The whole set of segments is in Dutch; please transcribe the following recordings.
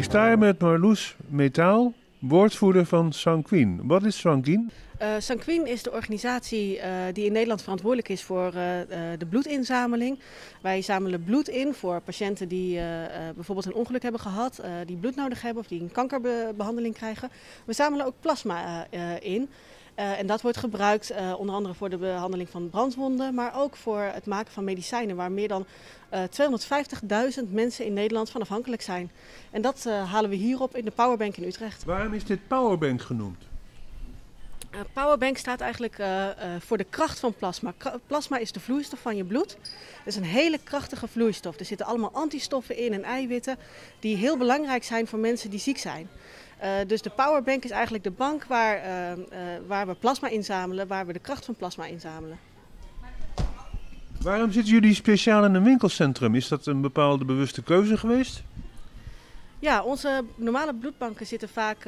sta hier met Marloes Metaal, woordvoerder van Sanquin. Wat is Sanquin? Uh, Sanquin is de organisatie uh, die in Nederland verantwoordelijk is voor uh, de bloedinzameling. Wij zamelen bloed in voor patiënten die bijvoorbeeld een ongeluk hebben gehad, die bloed nodig hebben of die een kankerbehandeling krijgen. We zamelen ook plasma in. Uh, en dat wordt gebruikt uh, onder andere voor de behandeling van brandwonden, maar ook voor het maken van medicijnen waar meer dan uh, 250.000 mensen in Nederland van afhankelijk zijn. En dat halen we hierop in de Powerbank in Utrecht. Waarom is dit Powerbank genoemd? Powerbank staat eigenlijk voor de kracht van plasma. Plasma is de vloeistof van je bloed. Het is een hele krachtige vloeistof. Er zitten allemaal antistoffen in en eiwitten die heel belangrijk zijn voor mensen die ziek zijn. Uh, dus de powerbank is eigenlijk de bank waar, uh, uh, waar we plasma inzamelen, waar we de kracht van plasma inzamelen. Waarom zitten jullie speciaal in een winkelcentrum? Is dat een bepaalde bewuste keuze geweest? Ja, onze normale bloedbanken zitten vaak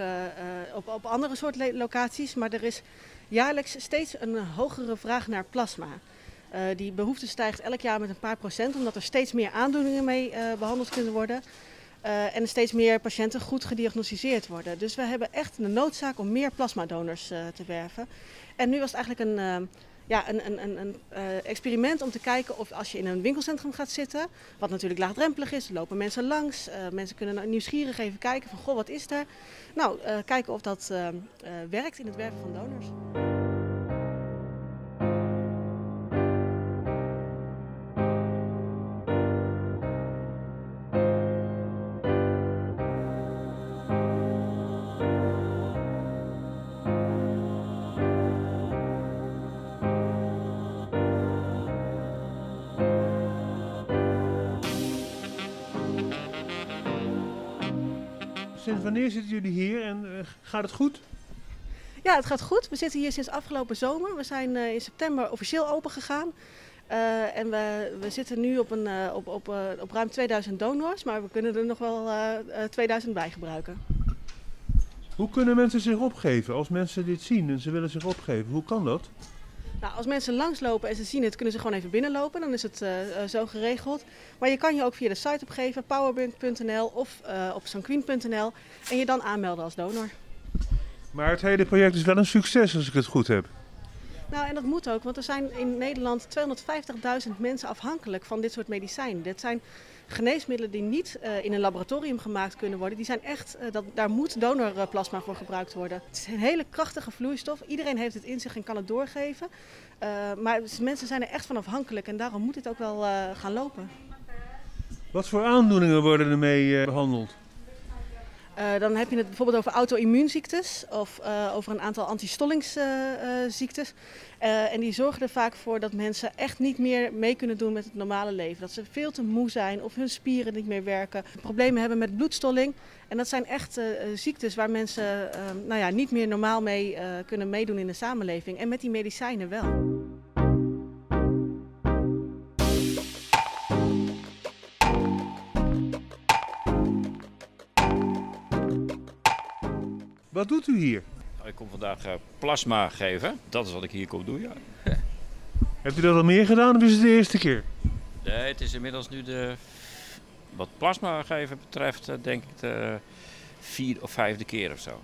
op, op andere soort locaties, maar er is jaarlijks steeds een hogere vraag naar plasma. die behoefte stijgt elk jaar met een paar procent, omdat er steeds meer aandoeningen mee behandeld kunnen worden. Uh, en steeds meer patiënten goed gediagnosticeerd worden. Dus we hebben echt de noodzaak om meer plasmadonors uh, te werven. En nu was het eigenlijk een, uh, ja, een, een, een, experiment om te kijken of als je in een winkelcentrum gaat zitten, wat natuurlijk laagdrempelig is, lopen mensen langs, mensen kunnen nieuwsgierig even kijken van goh, wat is er? Nou, kijken of dat werkt in het werven van donors. Sinds wanneer zitten jullie hier en uh, gaat het goed? Ja, het gaat goed. We zitten hier sinds afgelopen zomer. We zijn uh, in september officieel open gegaan. Uh, en we, we zitten nu op, een, op, op, op ruim 2000 donors, maar we kunnen er nog wel 2000 bij gebruiken. Hoe kunnen mensen zich opgeven als mensen dit zien en ze willen zich opgeven? Hoe kan dat? Nou, als mensen langslopen en ze zien het, kunnen ze gewoon even binnenlopen. Dan is het uh, zo geregeld. Maar je kan je ook via de site opgeven, powerbank.nl of uh, op sanquin.nl. En je dan aanmelden als donor. Maar het hele project is wel een succes als ik het goed heb. Nou, en dat moet ook, want er zijn in Nederland 250.000 mensen afhankelijk van dit soort medicijnen. Dit zijn geneesmiddelen die niet uh, in een laboratorium gemaakt kunnen worden. Die zijn echt, uh, dat, daar moet donorplasma voor gebruikt worden. Het is een hele krachtige vloeistof. Iedereen heeft het in zich en kan het doorgeven. Uh, maar mensen zijn er echt van afhankelijk en daarom moet het ook wel gaan lopen. Wat voor aandoeningen worden ermee behandeld? Uh, dan heb je het bijvoorbeeld over auto-immuunziektes of uh, over een aantal antistollingsziektes. Uh, en die zorgen er vaak voor dat mensen echt niet meer mee kunnen doen met het normale leven. Dat ze veel te moe zijn of hun spieren niet meer werken. Problemen hebben met bloedstolling. En dat zijn echt ziektes waar mensen nou ja, niet meer normaal mee kunnen meedoen in de samenleving. En met die medicijnen wel. Wat doet u hier? Ik kom vandaag uh, plasma geven. Dat is wat ik hier kom doen, ja. Hebt u dat al meer gedaan of is het de eerste keer? Nee, het is inmiddels nu de... Wat plasma geven betreft, uh, denk ik de vierde of vijfde keer of zo.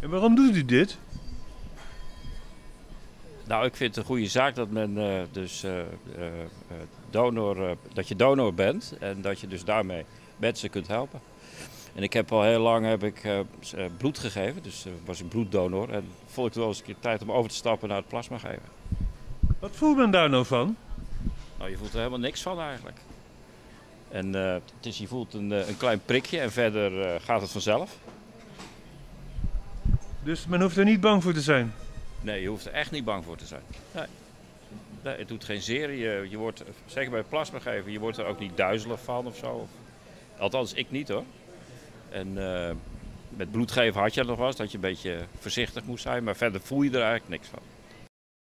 En waarom doet u dit? Nou, ik vind het een goede zaak dat men uh, dus donor, dat je donor bent en dat je dus daarmee mensen kunt helpen. En ik heb al heel lang heb ik, uh, bloed gegeven, dus uh, was ik bloeddonor. En vond ik het wel eens een keer tijd om over te stappen naar het plasma geven. Wat voelt men daar nou van? Nou, je voelt er helemaal niks van eigenlijk. En uh, het is, je voelt een, een klein prikje en verder gaat het vanzelf. Dus men hoeft er niet bang voor te zijn? Nee, je hoeft er echt niet bang voor te zijn. Nee. nee het doet geen zeer. Je, je wordt, zeker bij plasma geven, je wordt er ook niet duizelig van of zo. Althans, ik niet hoor. En uh, met bloedgeven had je nog wel eens, dat je een beetje voorzichtig moest zijn. Maar verder voel je er eigenlijk niks van.